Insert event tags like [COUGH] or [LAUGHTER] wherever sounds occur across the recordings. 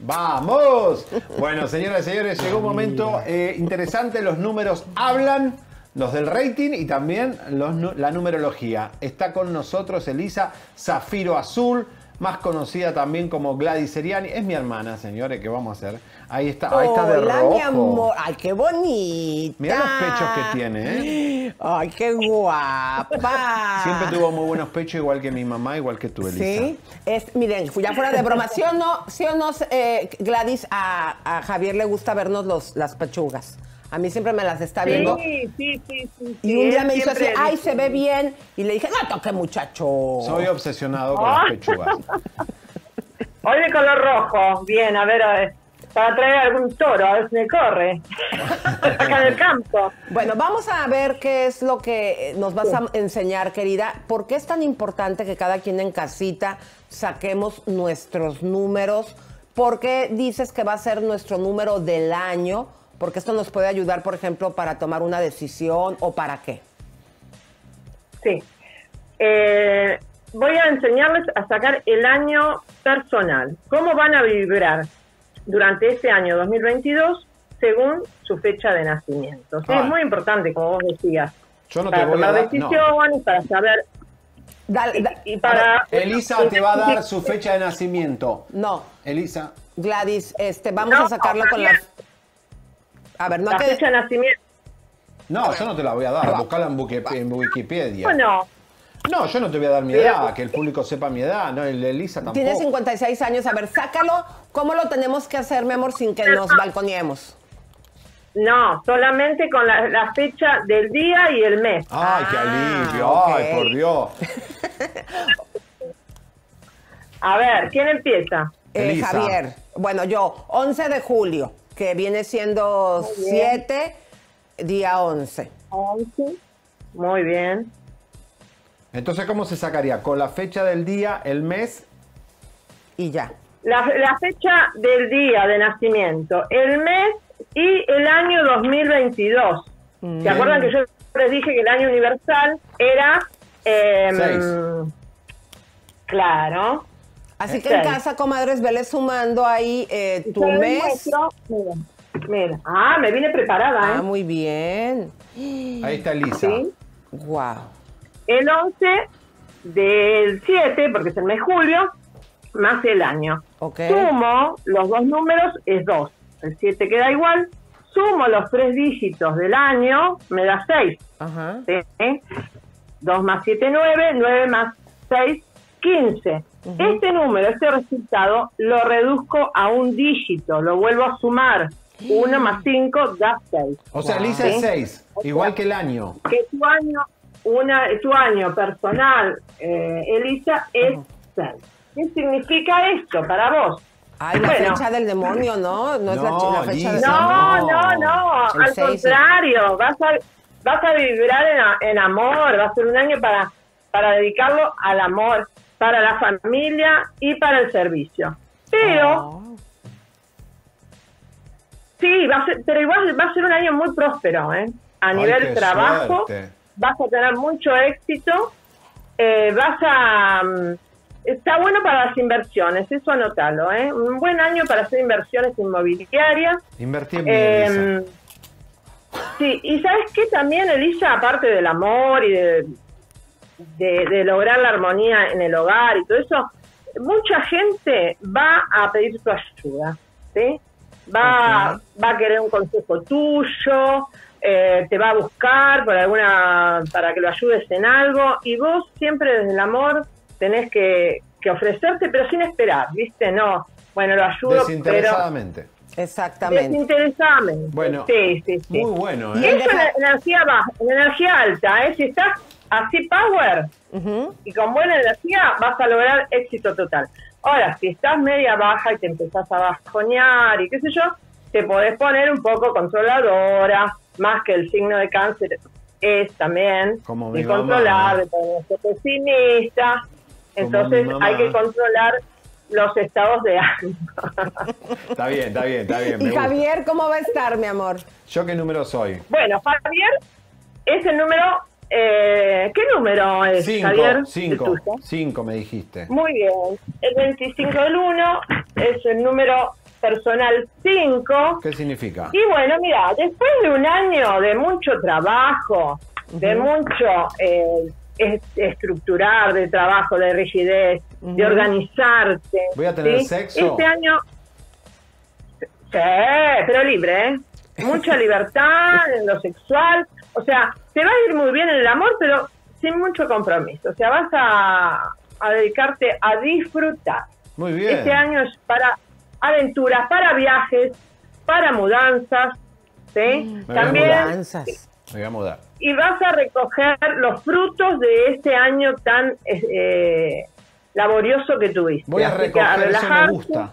¡Vamos! Bueno, señoras y señores, llegó un momento eh, interesante. Los números hablan, los del rating y también los la numerología. Está con nosotros Elisa Zafiro Azul, más conocida también como Gladys Seriani. Es mi hermana, señores, ¿qué vamos a hacer? Ahí está, ahí está de Hola, rojo. mi amor. Ay, qué bonita. Mirá los pechos que tiene, ¿eh? Ay, qué guapa. Siempre tuvo muy buenos pechos, igual que mi mamá, igual que tú, Elisa. Sí, es, miren, ya fuera de broma, ¿sí o no, sí o no eh, Gladys, a, a Javier le gusta vernos los, las pechugas? A mí siempre me las está viendo. Sí, sí, sí, sí. Y un día me dijo así, ay, se ve bien. Y le dije, no toque, muchacho. Soy obsesionado con las pechugas. [LAUGHS] Hoy de color rojo. Bien, a ver, a ver, para traer algún toro, a ver si me corre. [LAUGHS] Acá del campo. Bueno, vamos a ver qué es lo que nos vas a enseñar, querida. ¿Por qué es tan importante que cada quien en casita saquemos nuestros números? ¿Por qué dices que va a ser nuestro número del año? Porque esto nos puede ayudar, por ejemplo, para tomar una decisión o para qué. Sí. Eh, voy a enseñarles a sacar el año personal. ¿Cómo van a vibrar durante este año 2022 según su fecha de nacimiento? Sí, Ah. es muy importante, como vos decías. Yo no te para voy a dar... no. para saber... Dale, Y, da- y para... Elisa te va a dar su fecha de nacimiento. No, Elisa, Gladys, este, vamos No, a sacarlo con las... A ver, no La que... fecha de nacimiento... no, yo no te la voy a dar. Buscala en, en Wikipedia. Bueno, No, yo no te voy a dar mi edad, [LAUGHS] que el público sepa mi edad. No, el Elisa tampoco. Tiene 56 años. A ver, sácalo. ¿Cómo lo tenemos que hacer, mi amor, sin que nos balconiemos? no, solamente con la, la fecha del día y el mes. Ay, qué Ah, alivio. Ay, por Dios. A ver, ¿quién empieza? Eh, Elisa. Javier. Bueno, yo, 11 de julio, que viene siendo Muy bien. 7, día 11. 11. Muy bien. Entonces, ¿cómo se sacaría? Con la fecha del día, el mes. Y ya. La, la fecha del día de nacimiento, el mes y el año 2022. ¿Se acuerdan que yo les dije que el año universal era... em, Seis. Claro. Así que en casa, comadres, vele sumando ahí eh, tu mes. Mira, mira. Ah, me vine preparada, Ah, ¿eh? muy bien. Ahí está Elisa. Sí. Wow. El 11 del 7, porque es el mes julio, más el año. Ok. Sumo los dos números, es 2. El 7 queda igual. Sumo los tres dígitos del año, me da 6. Ajá. 2 más 7, 9. 9 más 6, 15. Este número, este resultado, lo reduzco a un dígito, lo vuelvo a sumar. [GASPS] 1 más 5 da 6. O sea, Wow. Elisa es Sí. 6, igual que el año. que tu año, una, tu año personal, eh, Elisa, es 6. ¿Qué significa esto para vos? Ay, la Bueno. fecha del demonio, ¿no? No es la, No, la fecha del No, demonio. no, no, El al seis, contrario, vas a, vas a vibrar en, a- en amor, va a ser un año para, para dedicarlo al amor, para la familia y para el servicio. Pero, Oh. sí, va a ser, pero igual va a ser un año muy próspero, ¿eh? A Ay, nivel trabajo, suerte. Vas a tener mucho éxito, eh, vas a... mm, Está bueno para las inversiones, eso anótalo, ¿eh? Un buen año para hacer inversiones inmobiliarias. Invertí en mí, Elisa. Eh, sí, y sabes qué también, Elisa, aparte del amor y de, de, de lograr la armonía en el hogar y todo eso, mucha gente va a pedir tu ayuda, ¿sí? Va, va a querer un consejo tuyo, eh, te va a buscar por alguna, para que lo ayudes en algo, y vos siempre desde el amor tenés que, que ofrecerte, pero sin esperar, ¿viste? No, bueno, lo ayudo, pero Desinteresadamente. Exactamente. Desinteresadamente. Bueno, sí, sí, sí. Muy bueno, Y ¿eh? él Eso deja- en energía baja, en energía alta, ¿eh? Si estás así power y con buena energía, vas a lograr éxito total. Ahora, si estás media baja y te empezás a bajonear y qué sé yo, te podés poner un poco controladora, más que el signo de cáncer es también Como de controlar, ponerse pesimista. Entonces hay que controlar los estados de ánimo. [LAUGHS] Está bien, está bien, está bien. Y. Javier, ¿cómo va a estar, mi amor? ¿Yo qué número soy? Bueno, Javier es el número. Eh, ¿Qué número es, Cinco, Javier? Cinco, cinco me dijiste. Muy bien. El 25 del 1 es el número personal 5. ¿Qué significa? Y bueno, mira, después de un año de mucho trabajo, de mucho eh, es- estructurar, de trabajo, de rigidez, de organizarte. ¿Voy a tener ¿sí? sexo? Este año, sí, pero libre, ¿eh? Mucha [LAUGHS] libertad en lo sexual. O sea, te va a ir muy bien en el amor, pero sin mucho compromiso. O sea, vas a, a dedicarte a disfrutar. Muy bien. Este año es para aventuras, para viajes, para mudanzas, ¿sí? Me También, Mudanzas. Me voy a mudar. y vas a recoger los frutos de este año tan eh, laborioso que tuviste. Voy a recoger, eso me gusta.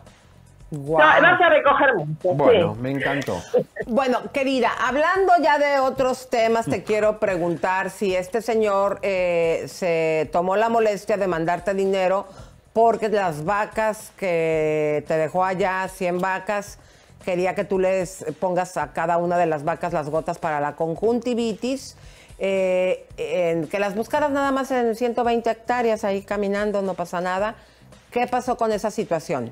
Vas a recoger mucho, Bueno, sí. me encantó. [LAUGHS] Bueno, querida, hablando ya de otros temas, te quiero preguntar si este señor eh, se tomó la molestia de mandarte dinero porque las vacas que te dejó allá, 100 vacas, quería que tú les pongas a cada una de las vacas las gotas para la conjuntivitis. eh, en- que las buscaras nada más en 120 hectáreas ahí caminando, no pasa nada. ¿Qué pasó con esa situación?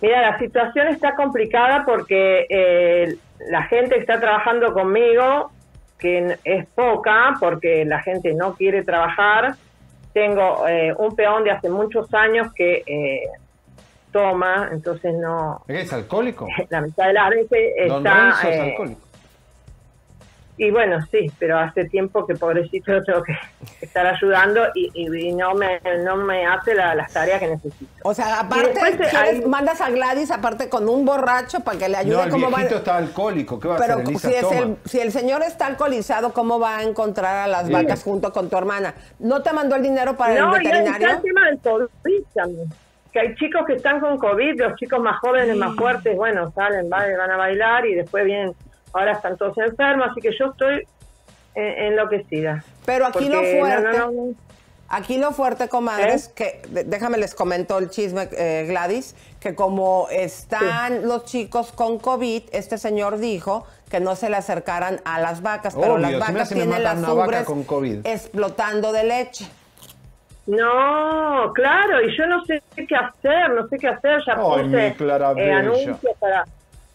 Mira, la situación está complicada porque eh, la gente está trabajando conmigo, que es poca, porque la gente no quiere trabajar. Tengo eh, un peón de hace muchos años que eh, toma, entonces no. ¿Qué es alcohólico? [LAUGHS] La mitad de las veces Don está. Es eh, alcohólico. Y bueno, sí, pero hace tiempo que pobrecito [LAUGHS] tengo que estar ayudando y, y- y no me no me hace la- las tareas que necesito. O sea, aparte, después, eh, mandas a Gladys aparte con un borracho para que le ayude No, el cómo va. está alcohólico. ¿Qué va a Pero hacer? Elisa si, es el, si el señor está alcoholizado, ¿cómo va a encontrar a las Sí. vacas junto con tu hermana? ¿No te mandó el dinero para No, el veterinario? el tema del COVID también. Que hay chicos que están con COVID, los chicos más jóvenes, más fuertes, bueno, salen, va- van a bailar y después vienen, ahora están todos enfermos, así que yo estoy enloquecida. Pero aquí lo fuerte, no, no, no. aquí lo fuerte, comadres, ¿Eh? que de- déjame les comento el chisme, eh, Gladys, que como están los chicos con COVID, este señor dijo que no se le acercaran a las vacas, pero Obvio, las vacas tienen las vaca ubres con COVID. explotando de leche. No, claro, y yo no sé qué hacer, no sé qué hacer, ya Ay, puse eh, anuncios para...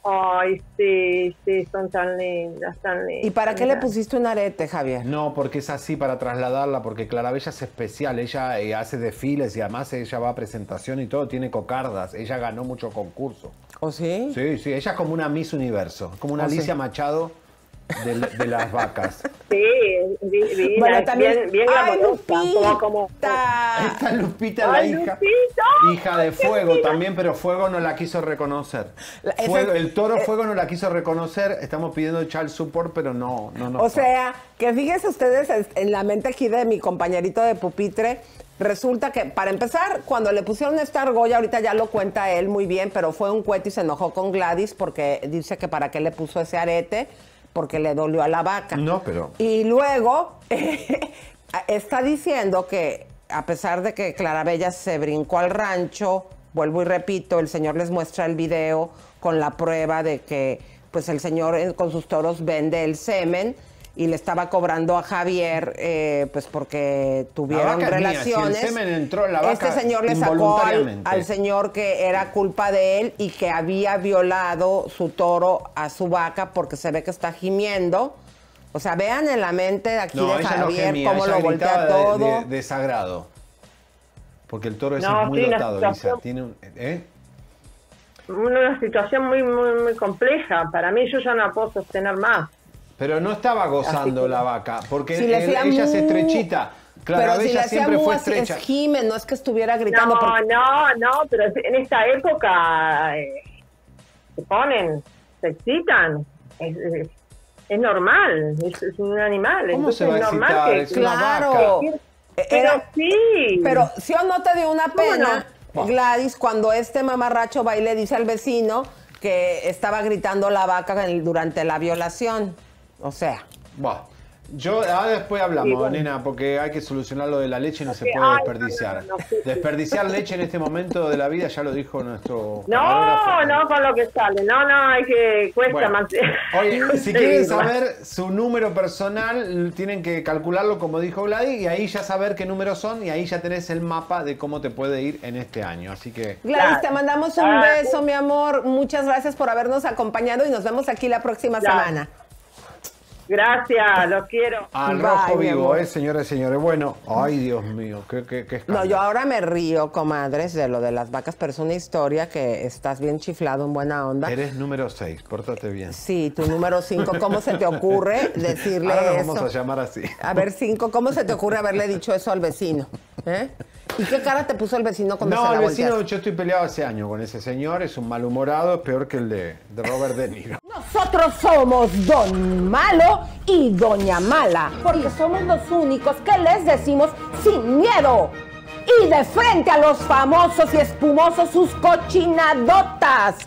Ay, sí, sí, son tan lindas, tan lindas. ¿Y para qué le pusiste un arete, Javier? No, porque es así para trasladarla, porque Clarabella es especial, ella eh, hace desfiles y además ella va a presentación y todo, tiene cocardas, ella ganó mucho concurso. ¿O sí? Sí, sí, ella es como una Miss Universo, como una sí. Alicia Machado de, de las vacas. Sí, vi- vi- Bueno, también- bien, bien ¡Ay, glamorosa, como, como, Lupita! Esta Lupita la ¡Ay, hija. Lupita! Hija de Fuego también, pero Fuego no la quiso reconocer. Fuego- el toro eh, Fuego no la quiso reconocer. Estamos pidiendo child support, pero no, no, no. O sea, que fíjense ustedes es- en la mente aquí de mi compañerito de pupitre, resulta que, para empezar, cuando le pusieron esta argolla, ahorita ya lo cuenta él muy bien, pero fue un cuete y se enojó con Gladys porque dice que para qué le puso ese arete, porque le dolió a la vaca. No, pero- Y luego [LAUGHS] está diciendo que a pesar de que Clarabella se brincó al rancho, vuelvo y repito, el señor les muestra el video con la prueba de que pues el señor eh, con sus toros vende el semen y le estaba cobrando a Javier pues pues porque tuvieron vaca es mía, si el relaciones. semen entró en la este señor le sacó al, señor que era culpa de él y que había violado su toro a su vaca porque se ve que está gimiendo. O sea, vean en la mente de aquí No, de no Javier gemía, cómo ella lo voltea de- todo. De, de sagrado. Porque el toro ese No, es muy dotado, situación- Tiene un, ¿eh? una situación muy, muy, muy compleja. Para mí yo ya no la puedo sostener más. Pero no estaba gozando que- la vaca, porque Si él- ella es estrechita. Pero si Clarabella le hacía siempre mu fue así, estrecha. es gimen, no es que estuviera gritando. No, porque- no, no, pero en esta época eh, se ponen, se excitan. Es, es- es normal, es, es un animal. ¿Cómo entonces se va a es normal excitar? que- Es Claro. vaca. Pero Era- sí. Pero si o no te dio una ¿Cómo pena, no? Gladys, cuando este mamarracho va y le dice al vecino que estaba gritando la vaca en- durante la violación. O sea, Buah. Yo, ah, después hablamos, Sí, bueno. nena, porque hay que solucionar lo de la leche, no se puede ay, desperdiciar. no, no, no, sí, sí. Desperdiciar leche en este momento de la vida, ya lo dijo nuestro. No, no con lo que sale. No, no, hay que. Cuesta Bueno, más. Oye, [LAUGHS] si quieren saber su número personal, tienen que calcularlo como dijo Gladys y ahí ya saber qué números son y ahí ya tenés el mapa de cómo te puede ir en este año. Así que Gladys, Claro. te mandamos un Ah, beso, mi amor. Muchas gracias por habernos acompañado y nos vemos aquí la próxima Ya. semana. Gracias, los quiero. al rojo vivo, eh, señores y señores. Bueno, ay Dios mío, qué, qué, qué No, yo ahora me río, comadres, de lo de las vacas, pero es una historia que estás bien chiflado en buena onda. Eres número 6, pórtate bien. Sí, tu número 5, ¿cómo se te ocurre decirle Ahora nos eso? vamos a llamar así. A ver, 5, ¿cómo se te ocurre haberle dicho eso al vecino? ¿Eh? ¿Y qué cara te puso el vecino cuando se No, el vecino, volteaste? yo estoy peleado hace años con ese señor, es un malhumorado, es peor que el de, de Robert De Niro. Nosotros somos Don Malo y Doña Mala, porque somos los únicos que les decimos sin miedo y de frente a los famosos y espumosos sus cochinadotas.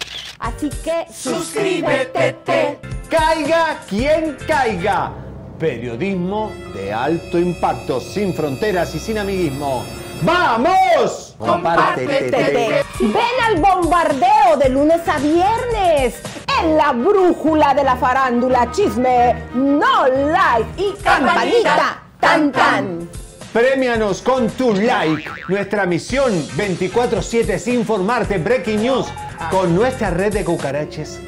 Así que suscríbete. Caiga quien caiga. Periodismo de alto impacto, sin fronteras y sin amiguismo. ¡Vamos! Compártete. Ven al bombardeo de lunes a viernes la brújula de la farándula chisme, no like y campanita tan tan. Premianos con tu like. Nuestra misión 24-7 es informarte. Breaking News con nuestra red de cucaraches.